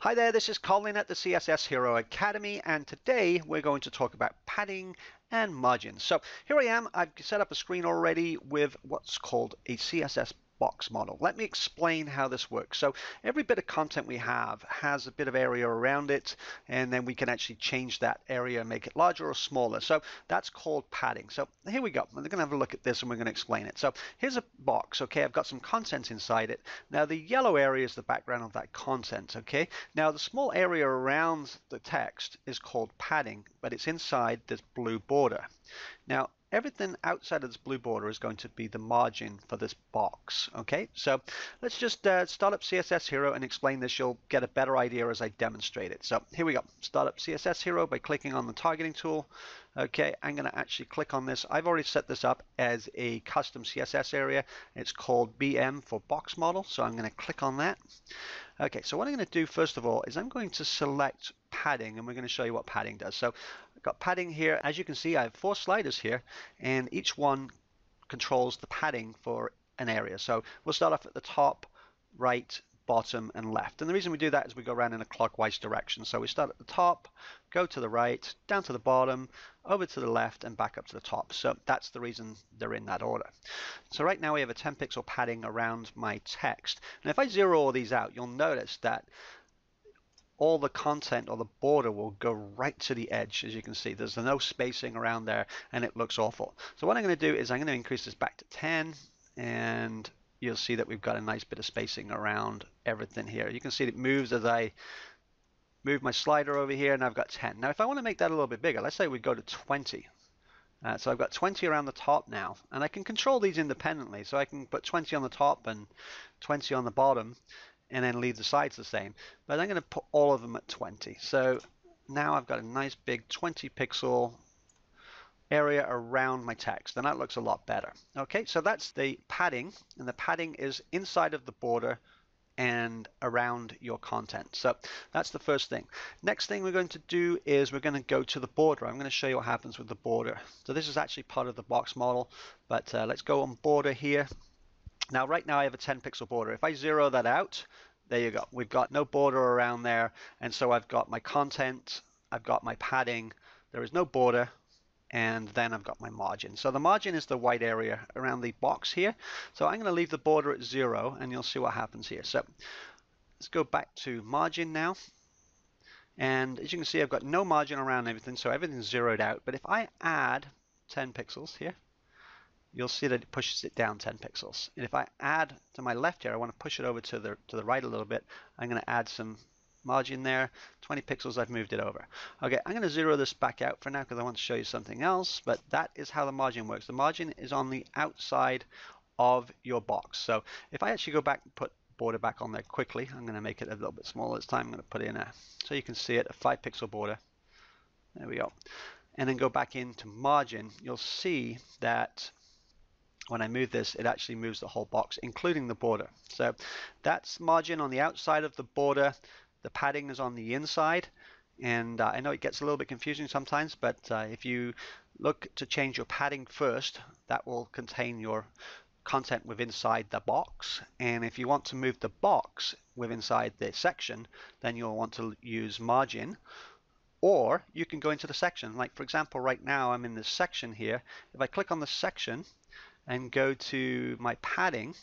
Hi there, this is Colin at the CSS Hero Academy and today we're going to talk about padding and margins. So here I am, I've set up a screen already with what's called a CSS box model. Let me explain how this works. So every bit of content we have has a bit of area around it and then we can actually change that area and make it larger or smaller. So that's called padding. So here we go. We're going to have a look at this and we're going to explain it. So here's a box. Okay, I've got some content inside it. Now the yellow area is the background of that content. Okay, now the small area around the text is called padding, but it's inside this blue border. Now everything outside of this blue border is going to be the margin for this box. Okay, so let's just uh, start up CSS Hero and explain this. You'll get a better idea as I demonstrate it. So here we go. Start up CSS Hero by clicking on the targeting tool. Okay, I'm going to actually click on this. I've already set this up as a custom CSS area. It's called BM for box model. So I'm going to click on that. Okay, so what I'm going to do first of all is I'm going to select padding and we're going to show you what padding does. So I've got padding here. As you can see, I have four sliders here and each one controls the padding for an area. So we'll start off at the top, right, bottom and left. And the reason we do that is we go around in a clockwise direction. So we start at the top, go to the right, down to the bottom, over to the left and back up to the top. So that's the reason they're in that order. So right now we have a 10 pixel padding around my text. And if I zero all these out, you'll notice that all the content or the border will go right to the edge as you can see there's no spacing around there and it looks awful so what I'm going to do is I'm going to increase this back to 10 and you'll see that we've got a nice bit of spacing around everything here. You can see it moves as I move my slider over here and I've got 10. Now if I want to make that a little bit bigger, let's say we go to 20. Uh, so I've got 20 around the top now and I can control these independently. So I can put 20 on the top and 20 on the bottom and then leave the sides the same. But I'm going to put all of them at 20. So now I've got a nice big 20 pixel area around my text and that looks a lot better. Okay, so that's the padding and the padding is inside of the border and around your content. So that's the first thing. Next thing we're going to do is we're going to go to the border. I'm going to show you what happens with the border. So this is actually part of the box model, but uh, let's go on border here. Now right now I have a 10 pixel border. If I zero that out, there you go. We've got no border around there. And so I've got my content, I've got my padding, there is no border, and then I've got my margin. So the margin is the white area around the box here. So I'm going to leave the border at zero and you'll see what happens here. So let's go back to margin now. And as you can see, I've got no margin around everything, so everything's zeroed out. But if I add 10 pixels here, you'll see that it pushes it down 10 pixels. And if I add to my left here, I want to push it over to the, to the right a little bit, I'm going to add some margin there. 20 pixels I've moved it over. Okay I'm going to zero this back out for now because I want to show you something else but that is how the margin works. The margin is on the outside of your box. So if I actually go back and put border back on there quickly I'm going to make it a little bit smaller this time. I'm going to put in a so you can see it a 5 pixel border. There we go. And then go back into margin you'll see that when I move this, it actually moves the whole box, including the border. So that's margin on the outside of the border. The padding is on the inside. And uh, I know it gets a little bit confusing sometimes but uh, if you look to change your padding first that will contain your content within inside the box. And if you want to move the box within inside the section then you'll want to use margin. Or you can go into the section. Like for example right now I'm in this section here. If I click on the section and go to my padding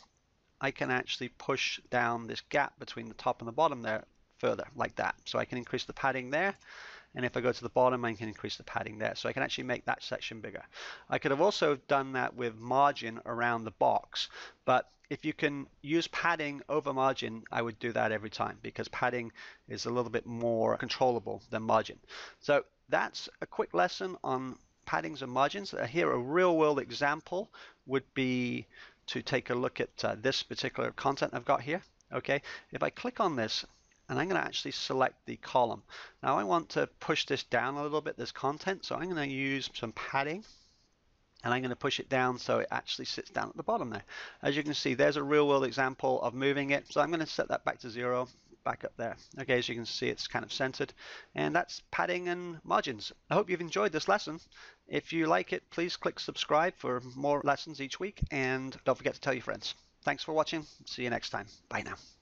I can actually push down this gap between the top and the bottom there further like that. So I can increase the padding there and if I go to the bottom I can increase the padding there so I can actually make that section bigger. I could have also done that with margin around the box but if you can use padding over margin I would do that every time because padding is a little bit more controllable than margin. So that's a quick lesson on paddings and margins. Uh, here a real world example would be to take a look at uh, this particular content I've got here. Okay, if I click on this and I'm going to actually select the column. Now I want to push this down a little bit, this content, so I'm going to use some padding and I'm going to push it down so it actually sits down at the bottom there. As you can see, there's a real world example of moving it. So I'm going to set that back to zero, back up there. Okay, as you can see, it's kind of centered. And that's padding and margins. I hope you've enjoyed this lesson. If you like it, please click subscribe for more lessons each week. And don't forget to tell your friends. Thanks for watching. See you next time. Bye now.